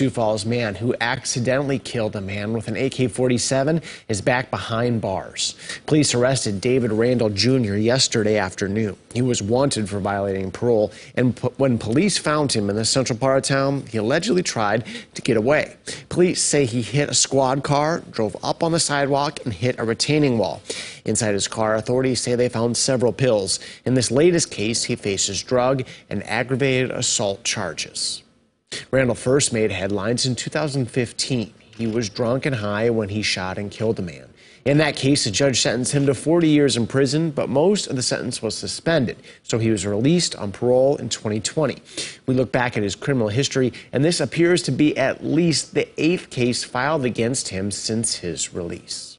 Sioux Falls man who accidentally killed a man with an AK 47 is back behind bars. Police arrested David Randall Jr. yesterday afternoon. He was wanted for violating parole, and when police found him in the central part of town, he allegedly tried to get away. Police say he hit a squad car, drove up on the sidewalk, and hit a retaining wall. Inside his car, authorities say they found several pills. In this latest case, he faces drug and aggravated assault charges. Randall first made headlines in 2015. He was drunk and high when he shot and killed a man. In that case, the judge sentenced him to 40 years in prison, but most of the sentence was suspended, so he was released on parole in 2020. We look back at his criminal history, and this appears to be at least the eighth case filed against him since his release.